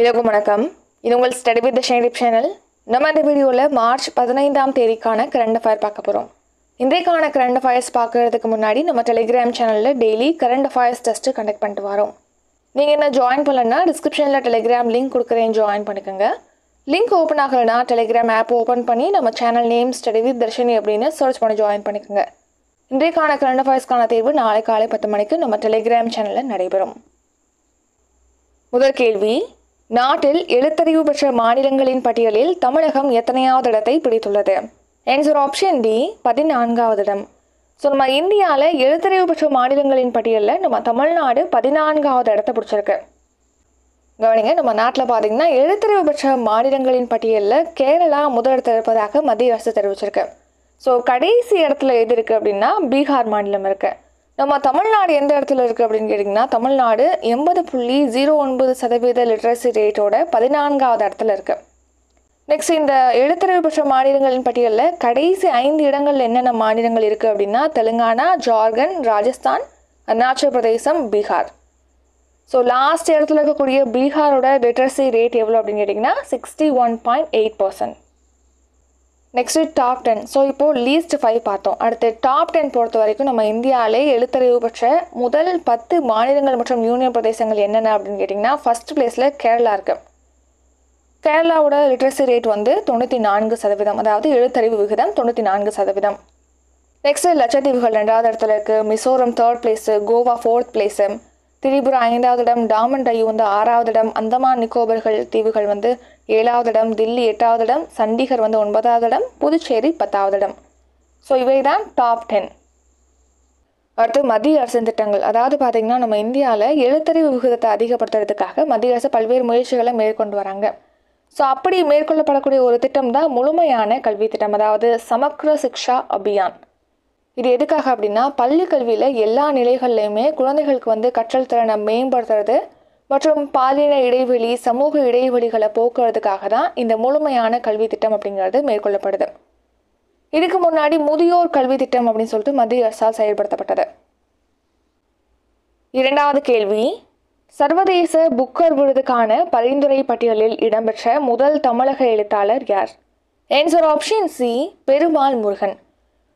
எல்லாருக்கும் வணக்கம். இது உங்கள் ஸ்டடி வித் ஷேடிப் சேனல் நம்ம இந்த வீடியோவில் மார்ச் பதினைந்தாம் தேதிக்கான கரண்ட் அஃபயர் பார்க்க போகிறோம் இன்றைக்கான கரண்ட் அஃபயர்ஸ் பார்க்கறதுக்கு முன்னாடி நம்ம டெலிகிராம் சேனலில் daily current affairs test conduct பண்ணிட்டு வரோம். நீங்கள் என்ன ஜாயின் பண்ணலன்னா டிஸ்கிரிப்ஷனில் டெலிகிராம் லிங்க் கொடுக்குறேன் ஜாயின் பண்ணிக்கோங்க. லிங்க் ஓப்பன் ஆகலைன்னா டெலிகிராம் ஆப் ஓப்பன் பண்ணி நம்ம channel name study with Dharshini அப்படின்னு சர்ச் பண்ணி ஜாயின் பண்ணிக்கோங்க. இன்றைக்கான கரண்ட் அஃபயர்ஸ்க்கான தேர்வு நாளை காலை பத்து மணிக்கு நம்ம டெலிகிராம் சேனலில் நடைபெறும். முதல் கேள்வி நாட்டில் எழுத்தறிவு பெற்ற மாநிலங்களின் பட்டியலில் தமிழகம் எத்தனையாவது இடத்தை பிடித்துள்ளது? ஆன்சர் ஆப்ஷன் டி பதினான்காவது இடம். ஸோ நம்ம இந்தியாவில் எழுத்தறிவு பெற்ற மாநிலங்களின் பட்டியலில் நம்ம தமிழ்நாடு பதினான்காவது இடத்த பிடிச்சிருக்கு. கவனிங்க நம்ம நாட்டில் பார்த்தீங்கன்னா எழுத்தறிவு பெற்ற மாநிலங்களின் பட்டியலில் கேரளா முதலிடத்தில் இருப்பதாக மத்திய அரசு தெரிவிச்சிருக்கு. ஸோ கடைசி இடத்துல எது இருக்குது அப்படின்னா பீகார் மாநிலம் இருக்குது நம்ம தமிழ்நாடு எந்த இடத்துல இருக்குது அப்படின்னு கேட்டிங்கன்னா தமிழ்நாடு எண்பது புள்ளி ஜீரோ ஒன்பது சதவீத லிட்ரஸி ரேட்டோட பதினான்காவது இடத்துல இருக்குது நெக்ஸ்ட் இந்த எழுத்தறிவு பெற்ற மாநிலங்களின் பட்டியலில் கடைசி ஐந்து இடங்கள் என்னென்ன மாநிலங்கள் இருக்குது அப்படின்னா தெலுங்கானா ஜார்க்கண்ட் ராஜஸ்தான் அருணாச்சல பிரதேசம் பீகார். ஸோ லாஸ்ட் இடத்துல இருக்கக்கூடிய பீகாரோட லிட்ரஸி ரேட் எவ்வளோ அப்படின்னு கேட்டிங்கன்னா sixty one point eight percent next top ten so இப்போது லீஸ்ட் ஃபைவ் பார்த்தோம். அடுத்து டாப் டென் பொறுத்த வரைக்கும் நம்ம இந்தியாவிலே எழுத்தறிவு பெற்ற முதல் பத்து மாநிலங்கள் மற்றும் யூனியன் பிரதேசங்கள் என்னென்ன அப்படின்னு கேட்டிங்கன்னா ஃபஸ்ட் பிளேஸில் கேரளா இருக்குது கேரளாவோட லிட்ரஸி ரேட் வந்து தொண்ணூற்றி நான்கு சதவீதம். அதாவது எழுத்தறிவு விகிதம் தொண்ணூற்றி நான்கு சதவீதம். நெக்ஸ்ட்டு லட்சத்தீவுகள் ரெண்டாவது இடத்துல இருக்குது Mizoram third place Goa fourth place Tripura ஐந்தாவது இடம் டாமன் டையூ வந்து ஆறாவது இடம் அந்தமான் நிக்கோபர்கள் தீவுகள் வந்து ஏழாவது இடம் தில்லி எட்டாவது இடம் சண்டிகர் வந்து ஒன்பதாவது இடம் புதுச்சேரி பத்தாவது இடம். ஸோ இவை தான் டாப் டென் அடுத்து மத்திய அரசின் திட்டங்கள். அதாவது பார்த்திங்கன்னா நம்ம இந்தியாவில் எழுத்தறிவு விகிதத்தை அதிகப்படுத்துறதுக்காக மத்திய அரசு பல்வேறு முயற்சிகளை மேற்கொண்டு வராங்க. ஸோ அப்படி மேற்கொள்ளப்படக்கூடிய ஒரு திட்டம் தான் முழுமையான கல்வி திட்டம். அதாவது சமக்ர சிக்ஷா அபியான். இது எதுக்காக அப்படின்னா பள்ளி கல்வியில் எல்லா நிலைகள்லையுமே குழந்தைகளுக்கு வந்து கற்றல் திறனை மேம்படுத்துறது மற்றும் பாலின இடைவெளி சமூக இடைவெளிகளை போக்குறதுக்காக தான் இந்த முழுமையான கல்வி திட்டம் அப்படிங்கிறது மேற்கொள்ளப்படுது. இதுக்கு முன்னாடி முதியோர் கல்வி திட்டம் அப்படின்னு சொல்லிட்டு மத்திய அரசால் செயல்படுத்தப்பட்டது. இரண்டாவது கேள்வி சர்வதேச புக்கர் விருதுக்கான பரிந்துரை பட்டியலில் இடம்பெற்ற முதல் தமிழக எழுத்தாளர் யார்? Answer option C Perumal Murugan.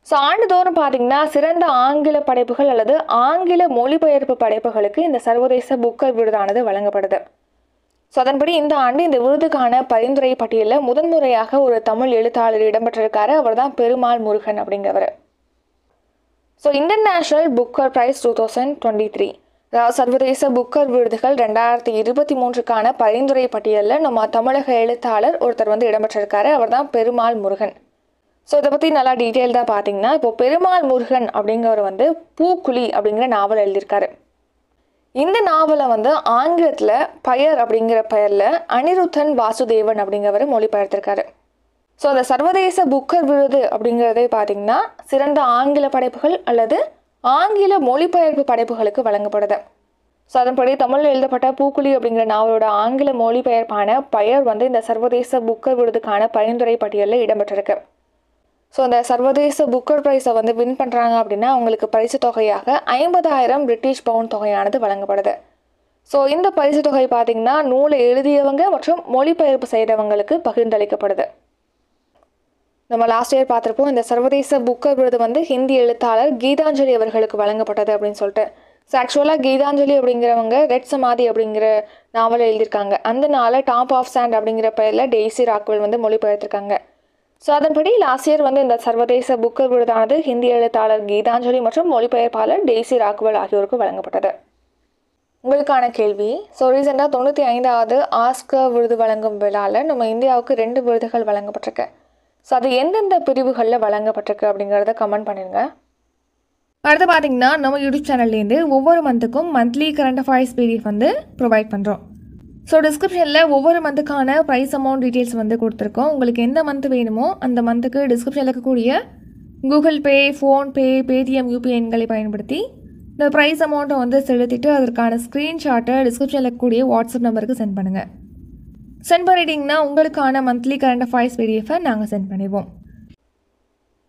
So ஆண்டுதோறும் பார்த்தீங்கன்னா சிறந்த ஆங்கில படைப்புகள் அல்லது ஆங்கில மொழிபெயர்ப்பு படைப்புகளுக்கு இந்த சர்வதேச புக்கர் விருதானது வழங்கப்படுது. ஸோ அதன்படி இந்த ஆண்டு இந்த விருதுக்கான பரிந்துரை பட்டியலில் முதன்முறையாக ஒரு தமிழ் எழுத்தாளர் இடம்பெற்றிருக்காரு. அவர் தான் பெருமாள் முருகன் அப்படிங்கிறவர். So international Booker prize two thousand twenty three அதாவது சர்வதேச புக்கர் விருதுகள் ரெண்டாயிரத்தி இருபத்தி மூன்றுக்கான பரிந்துரை பட்டியலில் நம்ம தமிழக எழுத்தாளர் ஒருத்தர் வந்து இடம்பெற்றிருக்காரு. அவர் தான் பெருமாள் முருகன். ஸோ இதை பற்றி நல்லா டீட்டெயில்டாக பார்த்தீங்கன்னா இப்போ பெருமாள் முருகன் அப்படிங்கிறவர் வந்து பூக்குழி அப்படிங்கிற நாவல் எழுதியிருக்காரு. இந்த நாவலை வந்து ஆங்கிலத்தில் பயர் அப்படிங்கிற பெயரில் அனிருத்தன் வாசுதேவன் அப்படிங்கிறவர் மொழிபெயர்த்திருக்காரு. ஸோ அந்த சர்வதேச புக்கர் விருது அப்படிங்கிறதே பார்த்தீங்கன்னா சிறந்த ஆங்கில படைப்புகள் அல்லது ஆங்கில மொழிபெயர்ப்பு படைப்புகளுக்கு வழங்கப்படுது. ஸோ அதன்படி தமிழில் எழுதப்பட்ட பூக்குழி அப்படிங்கிற நாவலோட ஆங்கில மொழிபெயர்ப்பான பயர் வந்து இந்த சர்வதேச புக்கர் விருதுக்கான பரிந்துரை பட்டியலில் இடம்பெற்றிருக்கு. ஸோ அந்த சர்வதேச புக்கர் ப்ரைஸை வந்து வின் பண்ணுறாங்க அப்படின்னா அவங்களுக்கு பரிசு தொகையாக ஐம்பதாயிரம் பிரிட்டிஷ் பவுண்ட் தொகையானது வழங்கப்படுது. ஸோ இந்த பரிசு தொகை பார்த்திங்கன்னா நூலை எழுதியவங்க மற்றும் மொழிபெயர்ப்பு செய்தவங்களுக்கு பகிர்ந்தளிக்கப்படுது. நம்ம லாஸ்ட் இயர் பார்த்துருப்போம் இந்த சர்வதேச புக்கர் விருது வந்து ஹிந்தி எழுத்தாளர் கீதாஞ்சலி அவர்களுக்கு வழங்கப்பட்டது அப்படின்னு சொல்லிட்டு. ஸோ ஆக்சுவலாக கீதாஞ்சலி அப்படிங்கிறவங்க ரெட் சமாதி அப்படிங்கிற நாவல் எழுதியிருக்காங்க. அந்த நாளை டாப் ஆஃப் சாண்ட் அப்படிங்கிற பெயரில் டெய்ஸி ராக்வெல் வந்து மொழிபெயர்த்திருக்காங்க. ஸோ அதன்படி லாஸ்ட் இயர் வந்து இந்த சர்வதேச புக்கர் விருதானது ஹிந்தி எழுத்தாளர் கீதாஞ்சலி மற்றும் மொழிபெயர்ப்பாளர் டெய்ஸி ராக்வல் ஆகியோருக்கு வழங்கப்பட்டது. உங்களுக்கான கேள்வி ஸோ ரீசெண்டாக தொண்ணூற்றி ஐந்தாவது ஆஸ்கர் விருது வழங்கும் விழாவில் நம்ம இந்தியாவுக்கு ரெண்டு விருதுகள் வழங்கப்பட்டிருக்கு. ஸோ அது எந்தெந்த பிரிவுகளில் வழங்கப்பட்டிருக்கு அப்படிங்கிறத கமெண்ட் பண்ணிடுங்க அடுத்து பார்த்தீங்கன்னா நம்ம யூடியூப் சேனல்லேருந்து ஒவ்வொரு மந்த்துக்கும் மந்த்லி கரண்ட் அஃபேர்ஸ் பிடிஎஃப் வந்து ப்ரொவைட் பண்ணுறோம் ஸோ டிஸ்கிரிப்ஷனில் ஒவ்வொரு மந்த்துக்கான ப்ரைஸ் அமௌண்ட் டீட்டெயில்ஸ் வந்து கொடுத்துருக்கோம். உங்களுக்கு எந்த மந்த் வேணுமோ அந்த மந்த்துக்கு டிஸ்கிரிப்ஷனில் இருக்கக்கூடிய Google Pay PhonePe Paytm UPI எண்களை பயன்படுத்தி இந்த ப்ரைஸ் அமௌண்ட்டை வந்து செலுத்திட்டு அதற்கான ஸ்க்ரீன்ஷாட்டை டிஸ்கிரிப்ஷனில் இருக்கக்கூடிய வாட்ஸ்அப் நம்பருக்கு சென்ட் பண்ணுங்கள் சென்ட் பண்ணிட்டீங்கன்னா உங்களுக்கான மந்த்லி கரண்ட் அஃபேர்ஸ் பிடிஎஃபை நாங்கள் சென்ட் பண்ணிடுவோம்.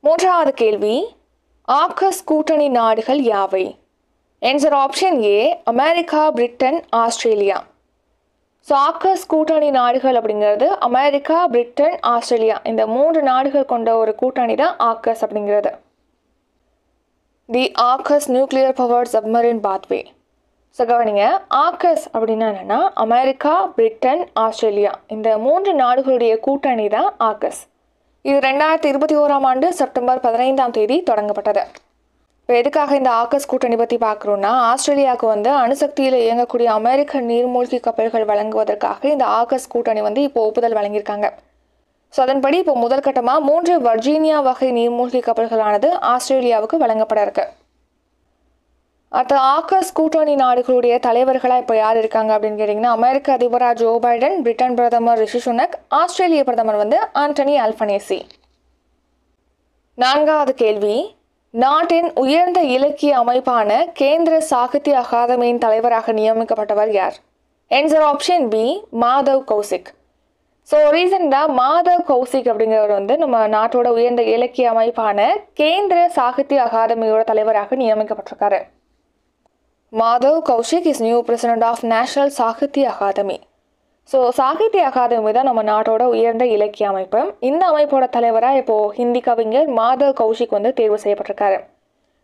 மூன்றாவது கேள்வி. ஆக்கஸ் கூட்டணி நாடுகள் யாவை? Answer option A America Britain Australia so AUKUS கூட்டணி நாடுகள் அப்படிங்கிறது அமெரிக்கா பிரிட்டன் ஆஸ்திரேலியா. இந்த மூன்று நாடுகள் கொண்ட ஒரு கூட்டணி தான் ஆக்கஸ் அப்படிங்கிறது. The AUKUS nuclear power submarine pathway so கவனிங்க ஆக்கஸ் அப்படின்னா என்னென்னா அமெரிக்கா பிரிட்டன் ஆஸ்திரேலியா. இந்த மூன்று நாடுகளுடைய கூட்டணி தான் ஆக்கஸ் இது ரெண்டாயிரத்தி இருபத்தி ஓராம் ஆண்டு செப்டம்பர் பதினைந்தாம் தேதி தொடங்கப்பட்டது. இப்போ எதுக்காக இந்த ஆக்கஸ் கூட்டணி பற்றி பார்க்குறோன்னா ஆஸ்திரேலியாவுக்கு வந்து அணுசக்தியில் இயங்கக்கூடிய அமெரிக்க நீர்மூழ்கி கப்பல்கள் வழங்குவதற்காக இந்த ஆக்கஸ் கூட்டணி வந்து இப்போ ஒப்புதல் வழங்கியிருக்காங்க. ஸோ அதன்படி இப்போ முதல் கட்டமாக மூன்று வர்ஜீனியா வகை நீர்மூழ்கி கப்பல்களானது ஆஸ்திரேலியாவுக்கு வழங்கப்பட இருக்கு. அடுத்த ஆக்கஸ் கூட்டணி நாடுகளுடைய தலைவர்களாக இப்போ யார் இருக்காங்க அப்படின்னு கேட்டிங்கன்னா அமெரிக்க அதிபராக ஜோ பைடன் பிரிட்டன் பிரதமர் ரிஷி சுனக் ஆஸ்திரேலிய பிரதமர் வந்து ஆண்டனி அல்பனேசி நான்காவது கேள்வி நாட்டின் உயர்ந்த இலக்கிய அமைப்பான கேந்திர சாகித்ய அகாதமியின் தலைவராக நியமிக்கப்பட்டவர் யார்? Answer option B Madhav Kaushik so ரீசெண்டாக மாதவ் கௌசிக் அப்படிங்கிறவர் வந்து நம்ம நாட்டோட உயர்ந்த இலக்கிய அமைப்பான கேந்திர சாகித்ய அகாதமியோட தலைவராக நியமிக்கப்பட்டிருக்காரு. Madhav Kaushik is new president of national Sahitya Akademi so Sahitya Akademi தான் நம்ம நாட்டோட உயர்ந்த இலக்கிய அமைப்பு. இந்த அமைப்போட தலைவராக இப்போது ஹிந்தி கவிஞர் மாதவ் கௌஷிக் வந்து தேர்வு செய்யப்பட்டிருக்காரு.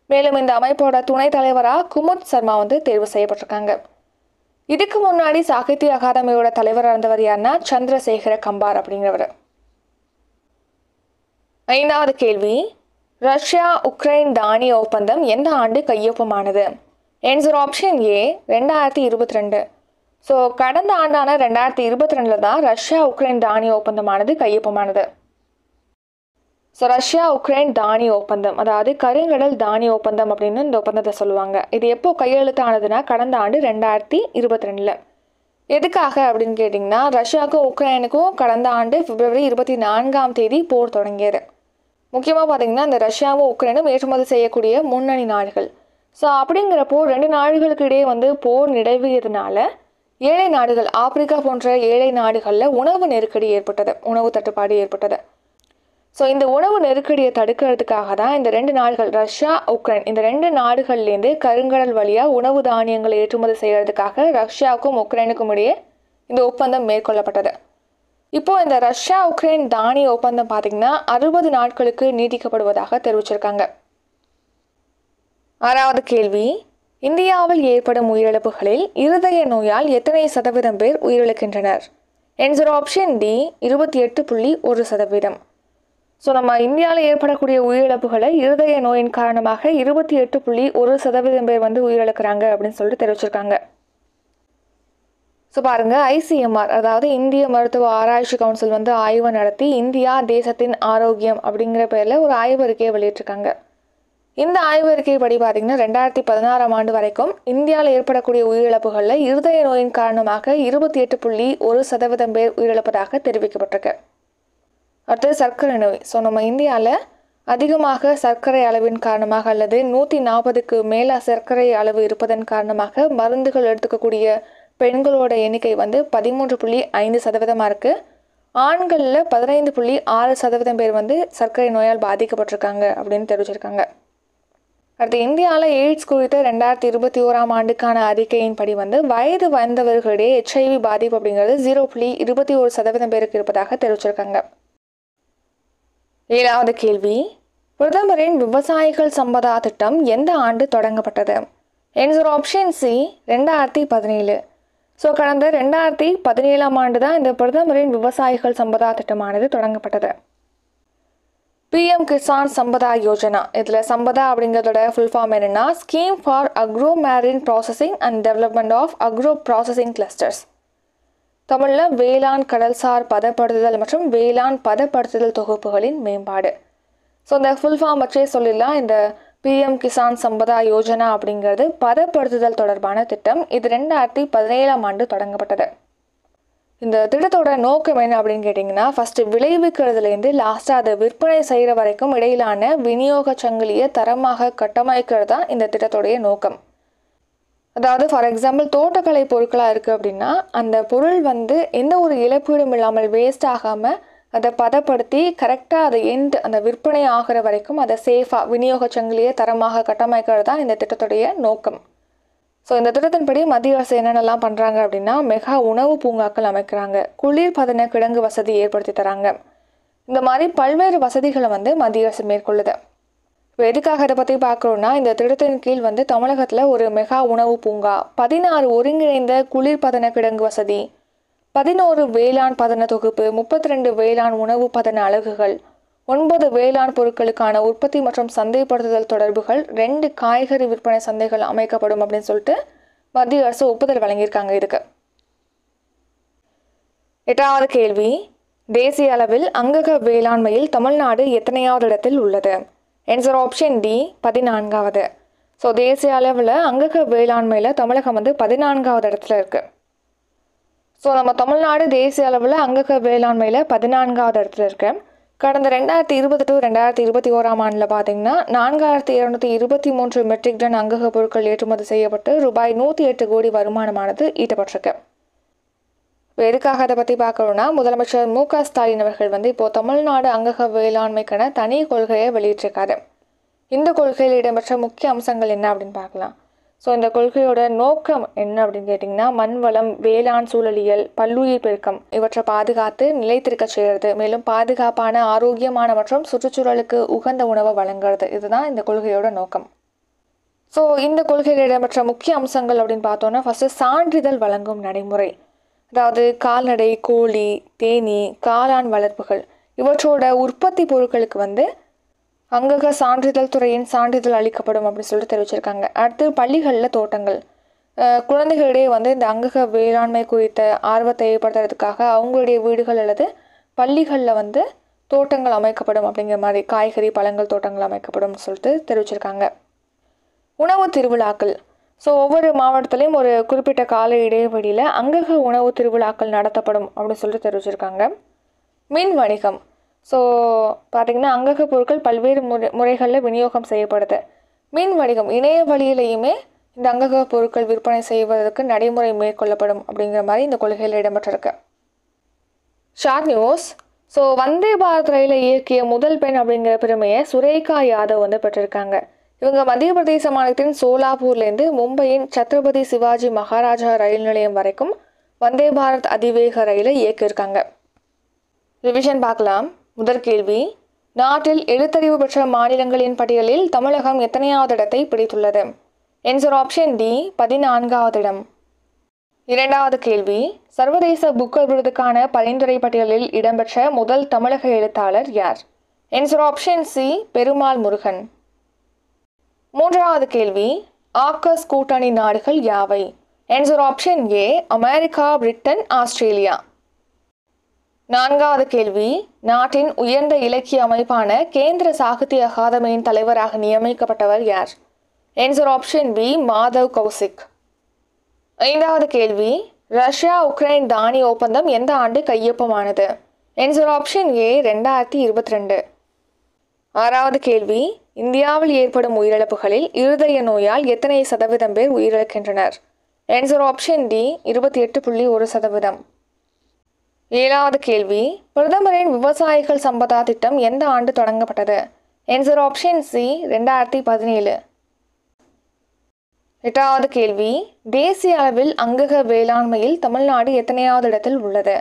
மேலும் இந்த அமைப்போட துணைத் தலைவராக குமுத் சர்மா வந்து தேர்வு செய்யப்பட்டிருக்காங்க. இதுக்கு முன்னாடி சாகித்ய அகாதமியோட தலைவராக இருந்தவர் யாருன்னா சந்திரசேகர கம்பார் அப்படிங்கிறவர். ஐந்தாவது கேள்வி. ரஷ்யா உக்ரைன் தானிய ஒப்பந்தம் எந்த ஆண்டு கையொப்பமானது? என்சர் ஆப்ஷன் ஏ ரெண்டாயிரத்தி இருபத்தி ரெண்டு. ஸோ கடந்த ஆண்டான ரெண்டாயிரத்தி இருபத்தி ரெண்டில் தான் ரஷ்யா உக்ரைன் தானிய ஒப்பந்தமானது கையொப்பமானது. ஸோ ரஷ்யா உக்ரைன் தானிய ஒப்பந்தம். அதாவது கருங்கடல் தானிய ஒப்பந்தம் அப்படின்னு இந்த ஒப்பந்தத்தை சொல்லுவாங்க. இது எப்போ கையெழுத்தானதுன்னா கடந்த ஆண்டு ரெண்டாயிரத்தி இருபத்தி ரெண்டில். எதுக்காக அப்படின்னு கேட்டிங்கன்னா ரஷ்யாவுக்கும் உக்ரைனுக்கும் கடந்த ஆண்டு பிப்ரவரி இருபத்தி நான்காம் தேதி போர் தொடங்கியது. முக்கியமாக பார்த்தீங்கன்னா இந்த ரஷ்யாவும் உக்ரைனும் ஏற்றுமதி செய்யக்கூடிய முன்னணி நாடுகள். ஸோ அப்படிங்கிறப்போ ரெண்டு நாடுகளுக்கு இடையே வந்து போர் நிலவியதுனால ஏழை நாடுகள் ஆப்பிரிக்கா போன்ற ஏழை நாடுகளில் உணவு நெருக்கடி ஏற்பட்டது உணவு தட்டுப்பாடு ஏற்பட்டது. ஸோ இந்த உணவு நெருக்கடியை தடுக்கிறதுக்காக தான் இந்த ரெண்டு நாடுகள் ரஷ்யா உக்ரைன் இந்த ரெண்டு நாடுகள்லேருந்து கருங்கடல் வழியாக உணவு தானியங்களை ஏற்றுமதி செய்கிறதுக்காக ரஷ்யாவுக்கும் உக்ரைனுக்கும் இடையே இந்த ஒப்பந்தம் மேற்கொள்ளப்பட்டது. இப்போது இந்த ரஷ்யா உக்ரைன் தானிய ஒப்பந்தம் பார்த்திங்கன்னா அறுபது நாட்களுக்கு நீட்டிக்கப்படுவதாக தெரிவிச்சிருக்காங்க. ஆறாவது கேள்வி இந்தியாவில் ஏற்படும் உயிரிழப்புகளில் இருதய நோயால் எத்தனை சதவீதம் பேர் உயிரிழக்கின்றனர்? என்சர் ஆப்ஷன் டி இருபத்தி எட்டு புள்ளி ஒரு சதவீதம். ஸோ நம்ம இந்தியாவில் ஏற்படக்கூடிய உயிரிழப்புகளை இருதய நோயின் காரணமாக இருபத்தி எட்டு புள்ளி ஒரு சதவீதம் பேர் வந்து உயிரிழக்கிறாங்க அப்படின்னு சொல்லிட்டு தெரிவிச்சிருக்காங்க. ஸோ பாருங்கள் ஐசிஎம்ஆர் அதாவது இந்திய மருத்துவ ஆராய்ச்சி கவுன்சில் வந்து ஆய்வு நடத்தி இந்தியா தேசத்தின் ஆரோக்கியம் அப்படிங்கிற பேரில் ஒரு ஆய்வறிக்கையை வெளியிட்டிருக்காங்க. இந்த ஆய்வறிக்கை படி பார்த்தீங்கன்னா ரெண்டாயிரத்தி பதினாறாம் ஆண்டு வரைக்கும் இந்தியாவில் ஏற்படக்கூடிய உயிரிழப்புகளில் இருதய நோயின் காரணமாக இருபத்தி எட்டு புள்ளி ஒரு சதவீதம் பேர் உயிரிழப்பதாக தெரிவிக்கப்பட்டிருக்கு. அடுத்தது சர்க்கரை நோய். ஸோ நம்ம இந்தியாவில் அதிகமாக சர்க்கரை அளவின் காரணமாக அல்லது நூற்றி நாற்பதுக்கு மேலே சர்க்கரை அளவு இருப்பதன் காரணமாக மருந்துகள் எடுத்துக்கக்கூடிய பெண்களோட எண்ணிக்கை வந்து பதிமூன்று புள்ளி ஐந்து சதவீதமாக இருக்குது ஆண்களில் பதினைந்து புள்ளி ஆறு சதவீதம் பேர் வந்து சர்க்கரை நோயால் பாதிக்கப்பட்டிருக்காங்க அப்படின்னு தெரிவிச்சிருக்காங்க. அடுத்து இந்தியாவில் எய்ட்ஸ் குறித்த ரெண்டாயிரத்தி இருபத்தி ஓராம் ஆண்டுக்கான அறிக்கையின்படி வந்து வயது வந்தவர்களிடையே ஹெச்ஐவி பாதிப்பு அப்படிங்கிறது ஜீரோ புள்ளி இருபத்தி ஒரு சதவீதம் பேருக்கு இருப்பதாக தெரிவிச்சிருக்காங்க. ஏழாவது கேள்வி பிரதமரின் விவசாயிகள் சம்பதா திட்டம் எந்த ஆண்டு தொடங்கப்பட்டது? என்சர் ஆப்ஷன் சி ரெண்டாயிரத்தி பதினேழு. ஸோ கடந்த ரெண்டாயிரத்தி பதினேழாம் ஆண்டு தான் இந்த பிரதமரின் விவசாயிகள் சம்பதா திட்டமானது தொடங்கப்பட்டது. பிஎம் கிசான் சம்பதா யோஜனா இதில் சம்பதா அப்படிங்கிறதோட ஃபுல் ஃபார்ம் என்னென்னா scheme for agro marine processing and development of agro processing clusters தமிழில் வேளாண் கடல்சார் பதப்படுத்துதல் மற்றும் வேளாண் பதப்படுத்துதல் தொகுப்புகளின் மேம்பாடு. ஸோ இந்த ஃபுல் ஃபார்ம் வச்சே சொல்லிடலாம். இந்த பிஎம் கிசான் சம்பதா யோஜனா அப்படிங்கிறது பதப்படுத்துதல் தொடர்பான திட்டம். இது ரெண்டாயிரத்தி பதினேழாம் ஆண்டு தொடங்கப்பட்டது. இந்த திட்டத்தோட நோக்கம் என்ன அப்படின்னு கேட்டிங்கன்னா ஃபஸ்ட்டு விளைவிக்கிறதுலேருந்து லாஸ்ட்டாக அதை விற்பனை செய்கிற வரைக்கும் இடையிலான விநியோக சங்கிலியை தரமாக கட்டமைக்கிறது தான் இந்த திட்டத்துடைய நோக்கம். அதாவது ஃபார் எக்ஸாம்பிள் தோட்டக்கலை பொருட்களாக இருக்குது அப்படின்னா அந்த பொருள் வந்து எந்த ஒரு இழப்பீடும் இல்லாமல் வேஸ்ட் ஆகாமல் அதை பதப்படுத்தி கரெக்டாக அதை எண்ட் அந்த விற்பனை ஆகிற வரைக்கும் அதை சேஃபாக விநியோக சங்கிலியை தரமாக கட்டமைக்கிறது தான் இந்த திட்டத்துடைய நோக்கம். ஸோ இந்த திட்டத்தின்படி மத்திய அரசு என்னென்னலாம் பண்ணுறாங்க அப்படின்னா மெகா உணவு பூங்காக்கள் அமைக்கிறாங்க. குளிர் பதன கிடங்கு வசதி ஏற்படுத்தி தராங்க. இந்த மாதிரி பல்வேறு வசதிகளை வந்து மத்திய அரசு மேற்கொள்ளுது. இப்போ எதுக்காக இதை பற்றி பார்க்குறோன்னா இந்த திட்டத்தின் கீழ் வந்து தமிழகத்தில் ஒரு மெகா உணவு பூங்கா பதினாறு ஒருங்கிணைந்த குளிர்பதன கிடங்கு வசதி பதினோரு வேளாண் பதன தொகுப்பு முப்பத்தி ரெண்டு வேளாண் உணவு பதன அலகுகள் ஒன்பது வேளாண் பொருட்களுக்கான உற்பத்தி மற்றும் சந்தைப்படுத்துதல் தொடர்புகள் ரெண்டு காய்கறி விற்பனை சந்தைகள் அமைக்கப்படும் அப்படின்னு சொல்லிட்டு மத்திய அரசு ஒப்புதல் வழங்கியிருக்காங்க இதுக்கு. எட்டாவது கேள்வி. தேசிய அளவில் அங்கக வேளாண்மையில் தமிழ்நாடு எத்தனையாவது இடத்தில் உள்ளது? என்சர் ஆப்ஷன் டி பதினான்காவது. ஸோ தேசிய அளவில் அங்கக வேளாண்மையில் தமிழகம் வந்து பதினான்காவது இடத்துல இருக்குது ஸோ நம்ம தமிழ்நாடு தேசிய அளவில் அங்கக வேளாண்மையில் பதினான்காவது இடத்துல இருக்குது கடந்த ரெண்டாயிரத்தி இருபது டு ரெண்டாயிரத்தி இருபத்தி ஓராம் ஆண்டில் பார்த்தீங்கன்னா நான்காயிரத்தி இரநூத்தி இருபத்தி மூன்று மெட்ரிக் டன் அங்கக பொருட்கள் ஏற்றுமதி செய்யப்பட்டு ரூபாய் நூற்றி எட்டு கோடி வருமானமானது ஈட்டப்பட்டிருக்கு. எதுக்காக அதை பற்றி பார்க்கணும்னா முதலமைச்சர் மு க ஸ்டாலின் அவர்கள் வந்து இப்போது தமிழ்நாடு அங்கக வேளாண்மைக்கான தனி கொள்கையை வெளியிட்டிருக்காரு. இந்த கொள்கையில் இடம்பெற்ற முக்கிய அம்சங்கள் என்ன அப்படின்னு பார்க்கலாம். ஸோ இந்த கொள்கையோட நோக்கம் என்ன அப்படின்னு கேட்டிங்கன்னா மண் வளம் வேளாண் சூழலியல் பல்லுயிர் பெருக்கம் இவற்றை பாதுகாத்து நிலைத்திருக்க செய்கிறது. மேலும் பாதுகாப்பான ஆரோக்கியமான மற்றும் சுற்றுச்சூழலுக்கு உகந்த உணவை வழங்குறது. இதுதான் இந்த கொள்கையோட நோக்கம். ஸோ இந்த கொள்கையில் இடம்பெற்ற முக்கிய அம்சங்கள் அப்படின்னு பார்த்தோன்னா ஃபஸ்ட்டு சான்றிதழ் வழங்கும் நடைமுறை. அதாவது கால்நடை கோழி தேனீ காளான் வளர்ப்புகள். இவற்றோட உற்பத்தி பொருட்களுக்கு வந்து அங்கக சான்றிதழ் துறையின் சான்றிதழ் அளிக்கப்படும் அப்படின்னு சொல்லிட்டு தெரிவிச்சிருக்காங்க. அடுத்து பள்ளிகளில் தோட்டங்கள். குழந்தைகளிடையே வந்து இந்த அங்கக வேளாண்மை குறித்த ஆர்வத்தை ஏற்படுத்துறதுக்காக அவங்களுடைய வீடுகள் அல்லது பள்ளிகளில் வந்து தோட்டங்கள் அமைக்கப்படும் அப்படிங்கிற மாதிரி காய்கறி பழங்கள் தோட்டங்கள் அமைக்கப்படும் சொல்லிட்டு தெரிவிச்சிருக்காங்க. உணவு திருவிழாக்கள். ஸோ ஒவ்வொரு மாவட்டத்துலேயும் ஒரு குறிப்பிட்ட கால இடைவெளியில் அங்கக உணவு திருவிழாக்கள் நடத்தப்படும் அப்படின்னு சொல்லிட்டு தெரிவிச்சிருக்காங்க. மின் வணிகம். ஸோ பார்த்திங்கன்னா அங்கக பொருட்கள் பல்வேறு முறை முறைகளில் விநியோகம் செய்யப்படுது. மின் வணிகம் இணைய வழியிலையுமே இந்த அங்கக பொருட்கள் விற்பனை செய்வதற்கு நடைமுறை மேற்கொள்ளப்படும் அப்படிங்கிற மாதிரி இந்த கொள்கையில் இடம்பெற்றிருக்கு. Short news so Vande Bharat ரயிலை இயக்கிய முதல் பெண் அப்படிங்கிற பெருமையை சுரேகா யாதவ் வந்து பெற்றிருக்காங்க. இவங்க மத்திய பிரதேச மாநிலத்தின் சோலாப்பூர்லேருந்து மும்பையின் சத்ரபதி சிவாஜி மகாராஜா ரயில் நிலையம் வரைக்கும் வந்தே பாரத் அதிவேக ரயிலை இயக்கியிருக்காங்க. ரிவிஷன் பார்க்கலாம். முதற் கேள்வி. நாட்டில் எழுத்தறிவு பெற்ற மாநிலங்களின் பட்டியலில் தமிழகம் எத்தனையாவது இடத்தை பிடித்துள்ளது? என்சர் ஆப்ஷன் டி பதினான்காவது இடம். இரண்டாவது கேள்வி. சர்வதேச புக்கர் விருதுக்கான பரிந்துரை பட்டியலில் இடம்பெற்ற முதல் தமிழக எழுத்தாளர் யார்? Answer option C Perumal Murugan. மூன்றாவது கேள்வி. ஆக்கஸ் கூட்டணி நாடுகள் யாவை? Answer option A America Britain Australia. நான்காவது கேள்வி. நாட்டின் உயர்ந்த இலக்கிய அமைப்பான கேந்திர சாகித்ய அகாதமியின் தலைவராக நியமிக்கப்பட்டவர் யார்? Answer option B Madhav Kaushik ஐந்தாவது கேள்வி. ரஷ்யா உக்ரைன் தானி ஒப்பந்தம் எந்த ஆண்டு கையொப்பமானது? ஆன்சர் ஆப்ஷன் ஏ ரெண்டாயிரத்தி இருபத்தி ரெண்டு. ஆறாவது கேள்வி. இந்தியாவில் ஏற்படும் உயிரிழப்புகளில் இருதய நோயால் எத்தனை சதவீதம் பேர் உயிரிழக்கின்றனர்? ஆன்சர் ஆப்ஷன் டி இருபத்தி எட்டு புள்ளி ஒரு சதவீதம். ஏழாவது கேள்வி. பிரதமரின் விவசாயிகள் சம்பதா திட்டம் எந்த ஆண்டு தொடங்கப்பட்டது? என்சர் ஆப்ஷன் சி ரெண்டாயிரத்தி பதினேழு. எட்டாவது கேள்வி. தேசிய அளவில் அங்கக வேளாண்மையில் தமிழ்நாடு எத்தனையாவது இடத்தில் உள்ளது?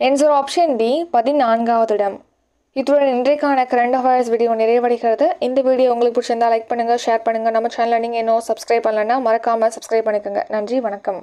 என்சர் ஆப்ஷன் டி பதினான்காவது இடம். இத்துடன் இன்றைக்கான கரண்ட் அஃபேர்ஸ் வீடியோ நிறைவடைகிறது. இந்த வீடியோ உங்களுக்கு பிடிச்சிருந்தா லைக் பண்ணுங்கள் ஷேர் பண்ணுங்கள் நம்ம சேனலை நீங்கள் இன்னும் சப்ஸ்கிரைப் பண்ணலன்னா மறக்காமல் சப்ஸ்கிரைப் பண்ணிக்கோங்க. நன்றி வணக்கம்.